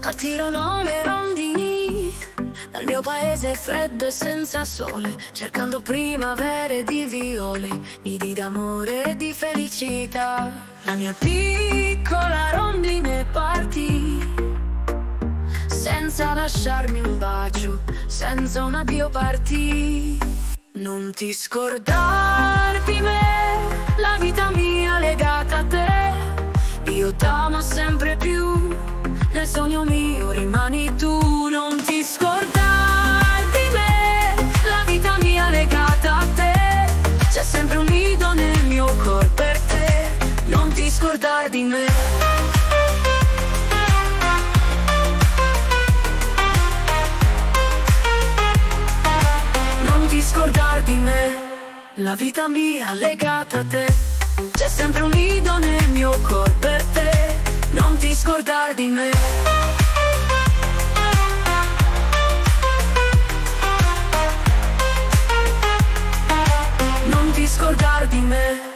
Partirò le rondini dal mio paese freddo e senza sole, cercando primavere di viole, nidi d'amore e di felicità. La mia piccola rondine partì, senza lasciarmi un bacio, senza un addio partì. Non ti scordar di me, la vita mia legata a te, io t'amo sempre più nel sogno mio rimani tu, non ti scordare di me, la vita mia legata a te, c'è sempre un nido nel mio cuore per te, non ti scordare di me. Non ti scordare di me, la vita mia legata a te, c'è sempre un nido nel mio cuore scordar di me. Non ti scordar di me.